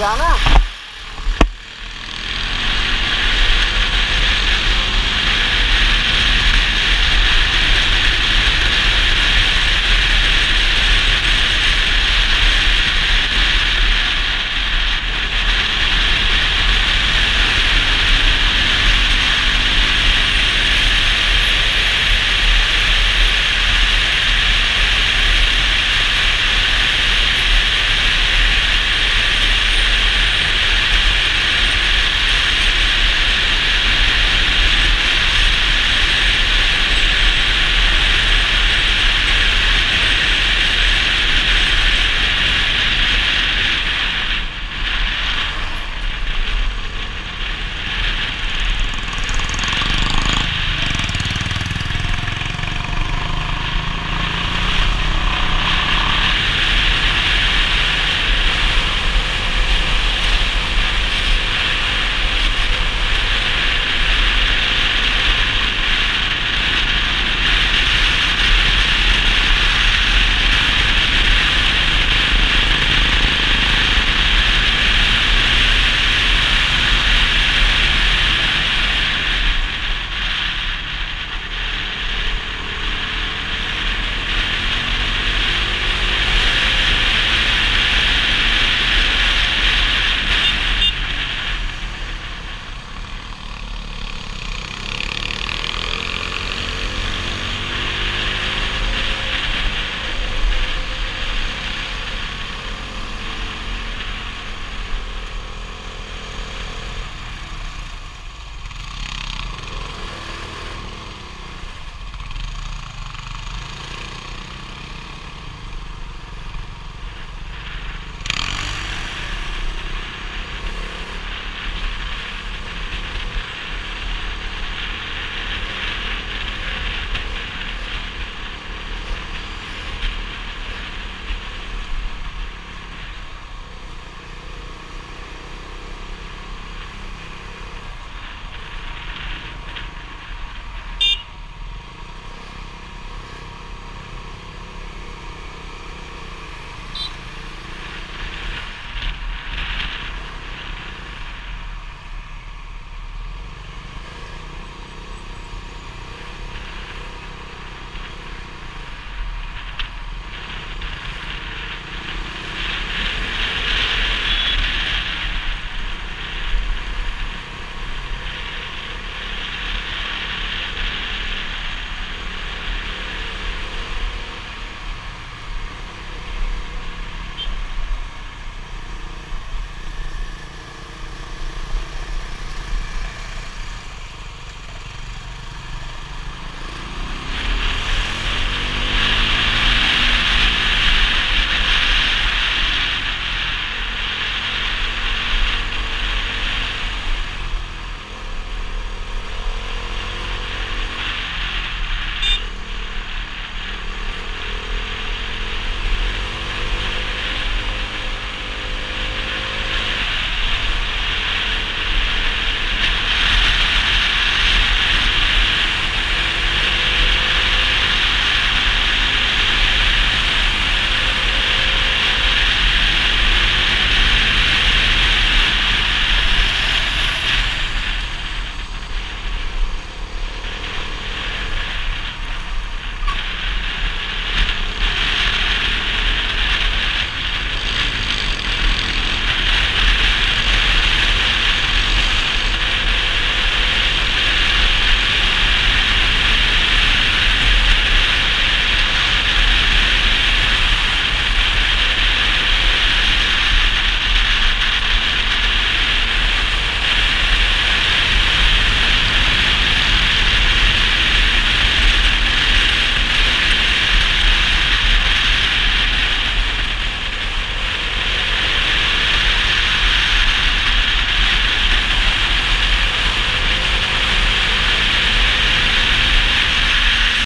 जाना।